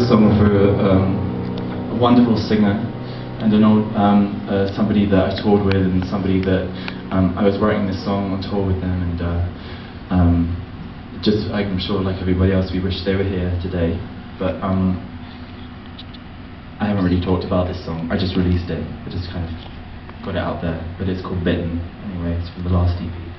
this song um, a wonderful singer and an old, um, uh, somebody that I toured with and somebody that um, I was writing this song on tour with them and uh, um, just I'm sure like everybody else we wish they were here today. But um, I haven't really talked about this song. I just released it. I just kind of got it out there. But it's called Bitten. Anyway it's from the last EP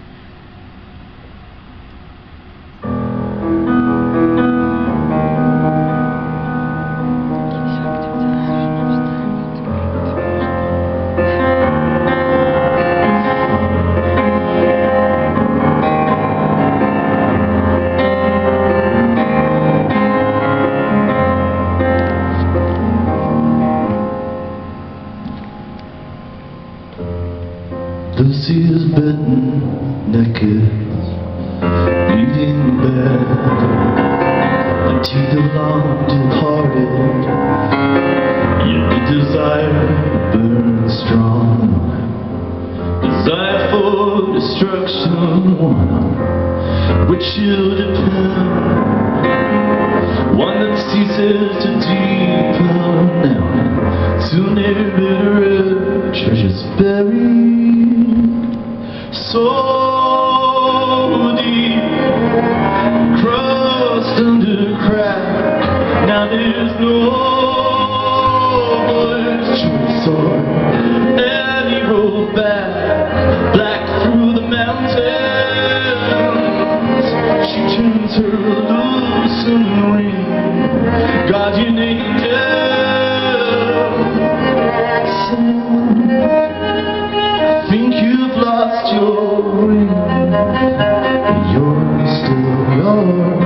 Lucy's bitten, naked, bleeding bed. The teeth are long departed, yet the desire burns strong. Desire for destruction, one which will depend. One that ceases to deepen Think you've lost your ring You're still yours.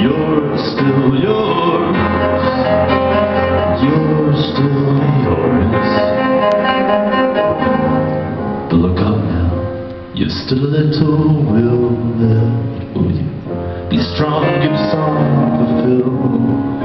You're still yours. You're still yours. But look up now. You're still a little will left Will you be strong and song fulfilled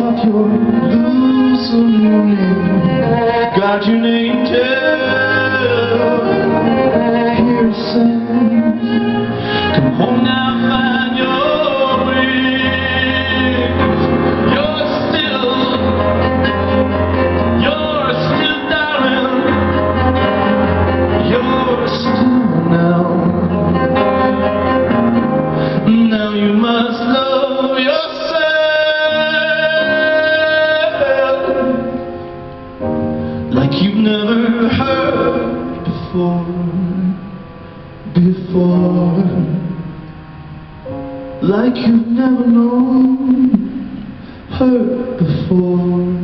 off your loosened wing, guardian Now you must love yourself like you've never heard before. Before, like you've never known her before.